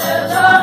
the Lord.